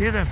Їдемо?